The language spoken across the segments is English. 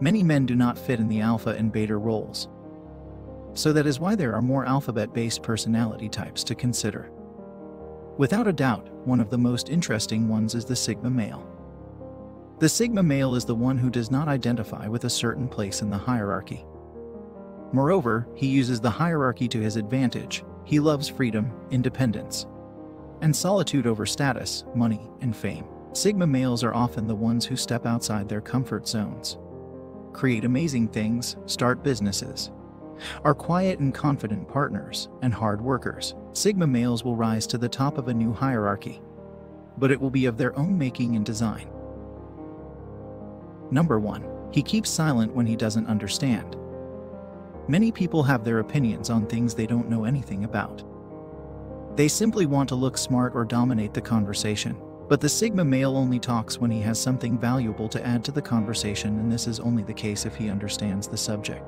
Many men do not fit in the alpha and beta roles. So that is why there are more alphabet based personality types to consider. Without a doubt, one of the most interesting ones is the Sigma male. The Sigma male is the one who does not identify with a certain place in the hierarchy. Moreover, he uses the hierarchy to his advantage. He loves freedom, independence, and solitude over status, money, and fame. Sigma males are often the ones who step outside their comfort zones, create amazing things, start businesses, are quiet and confident partners, and hard workers. Sigma males will rise to the top of a new hierarchy, but it will be of their own making and design. Number 1. He keeps silent when he doesn't understand. Many people have their opinions on things they don't know anything about. They simply want to look smart or dominate the conversation. But the Sigma male only talks when he has something valuable to add to the conversation, and this is only the case if he understands the subject.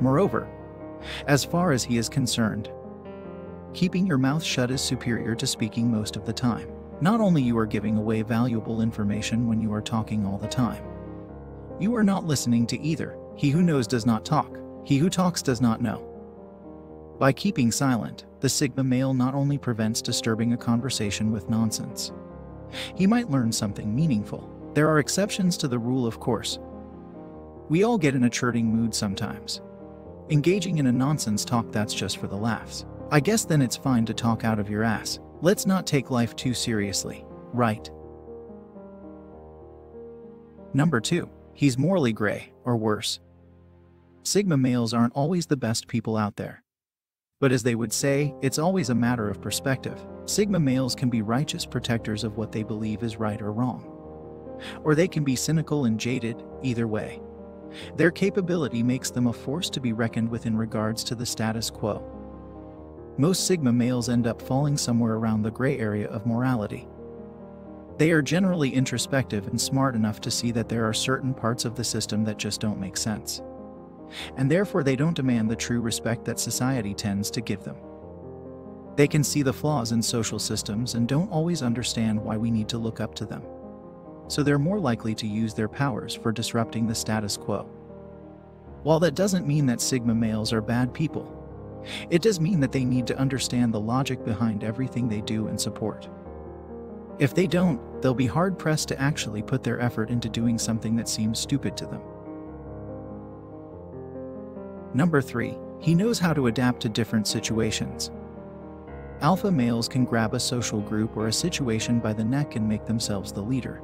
Moreover, as far as he is concerned, keeping your mouth shut is superior to speaking most of the time. Not only you are giving away valuable information when you are talking all the time, you are not listening to either. He who knows does not talk. He who talks does not know. By keeping silent, the Sigma male not only prevents disturbing a conversation with nonsense, he might learn something meaningful. There are exceptions to the rule, of course. We all get in a churning mood sometimes. Engaging in a nonsense talk that's just for the laughs. I guess then it's fine to talk out of your ass. Let's not take life too seriously, right? Number 2. He's morally gray, or worse. Sigma males aren't always the best people out there. But as they would say, it's always a matter of perspective. Sigma males can be righteous protectors of what they believe is right or wrong. Or they can be cynical and jaded, either way. Their capability makes them a force to be reckoned with in regards to the status quo. Most Sigma males end up falling somewhere around the gray area of morality. They are generally introspective and smart enough to see that there are certain parts of the system that just don't make sense and therefore they don't demand the true respect that society tends to give them. They can see the flaws in social systems and don't always understand why we need to look up to them. So they're more likely to use their powers for disrupting the status quo. While that doesn't mean that Sigma males are bad people, it does mean that they need to understand the logic behind everything they do and support. If they don't, they'll be hard pressed to actually put their effort into doing something that seems stupid to them. Number 3. He knows how to adapt to different situations. Alpha males can grab a social group or a situation by the neck and make themselves the leader.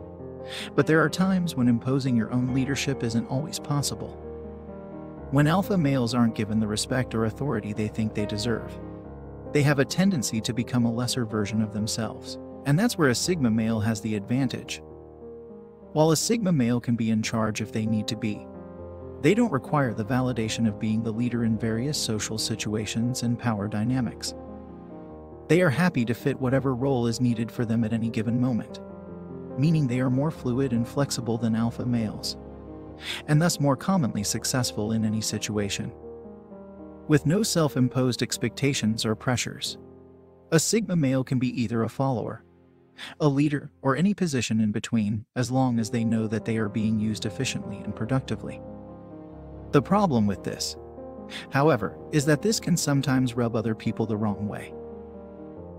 But there are times when imposing your own leadership isn't always possible. When alpha males aren't given the respect or authority they think they deserve, they have a tendency to become a lesser version of themselves. And that's where a Sigma male has the advantage. While a Sigma male can be in charge if they need to be, they don't require the validation of being the leader in various social situations and power dynamics. They are happy to fit whatever role is needed for them at any given moment, meaning they are more fluid and flexible than alpha males, and thus more commonly successful in any situation. With no self imposed expectations or pressures, a Sigma male can be either a follower, a leader, or any position in between, as long as they know that they are being used efficiently and productively. The problem with this, however, is that this can sometimes rub other people the wrong way.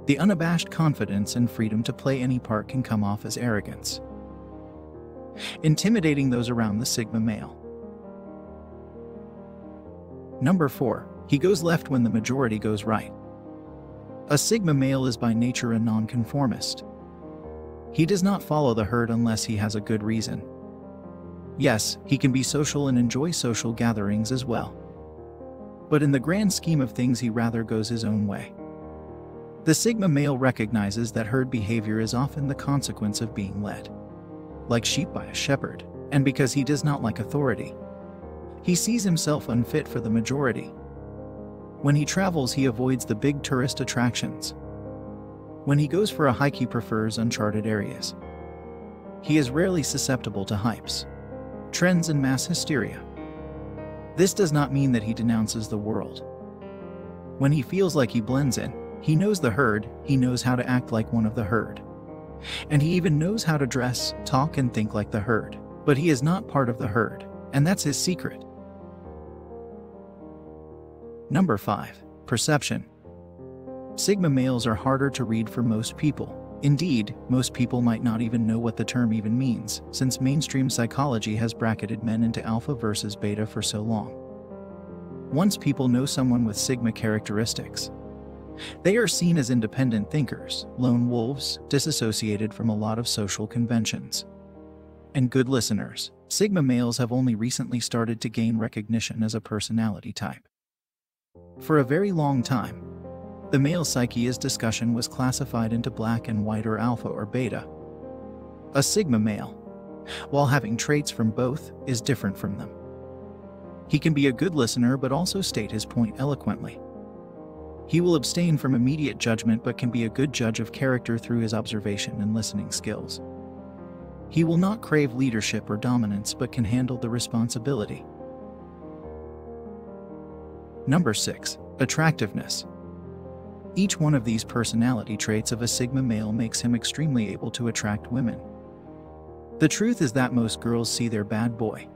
The unabashed confidence and freedom to play any part can come off as arrogance, intimidating those around the Sigma male. Number 4. He goes left when the majority goes right. A Sigma male is by nature a nonconformist. He does not follow the herd unless he has a good reason. Yes, he can be social and enjoy social gatherings as well. But in the grand scheme of things, he rather goes his own way. The Sigma male recognizes that herd behavior is often the consequence of being led, like sheep by a shepherd, and because he does not like authority. He sees himself unfit for the majority. When he travels, he avoids the big tourist attractions. When he goes for a hike, he prefers uncharted areas. He is rarely susceptible to hypes trends and mass hysteria. This does not mean that he denounces the world. When he feels like he blends in, he knows the herd, he knows how to act like one of the herd. And he even knows how to dress, talk, and think like the herd. But he is not part of the herd. And that's his secret. Number 5. Perception. Sigma males are harder to read for most people. Indeed, most people might not even know what the term even means, since mainstream psychology has bracketed men into alpha versus beta for so long. Once people know someone with Sigma characteristics, they are seen as independent thinkers, lone wolves, disassociated from a lot of social conventions. And good listeners, Sigma males have only recently started to gain recognition as a personality type. For a very long time, the male psyche as discussion was classified into black and white or alpha or beta. A Sigma male, while having traits from both, is different from them. He can be a good listener but also state his point eloquently. He will abstain from immediate judgment but can be a good judge of character through his observation and listening skills. He will not crave leadership or dominance but can handle the responsibility. Number 6. Attractiveness. Each one of these personality traits of a Sigma male makes him extremely able to attract women. The truth is that most girls see their bad boy,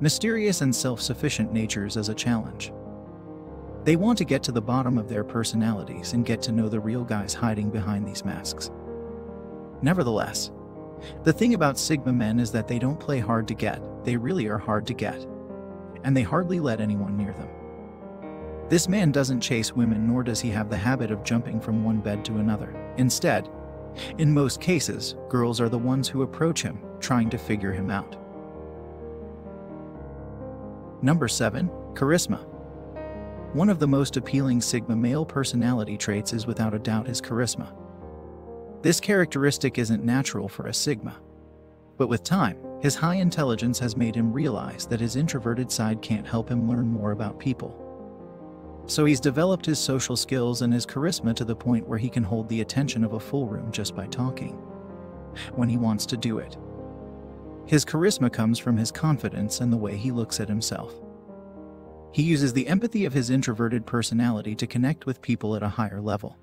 mysterious and self-sufficient natures as a challenge. They want to get to the bottom of their personalities and get to know the real guys hiding behind these masks. Nevertheless, the thing about Sigma men is that they don't play hard to get, they really are hard to get. And they hardly let anyone near them. This man doesn't chase women nor does he have the habit of jumping from one bed to another. Instead, in most cases, girls are the ones who approach him, trying to figure him out. Number 7. Charisma. One of the most appealing Sigma male personality traits is without a doubt his charisma. This characteristic isn't natural for a Sigma. But with time, his high intelligence has made him realize that his introverted side can't help him learn more about people. So he's developed his social skills and his charisma to the point where he can hold the attention of a full room just by talking. When he wants to do it. His charisma comes from his confidence and the way he looks at himself. He uses the empathy of his introverted personality to connect with people at a higher level.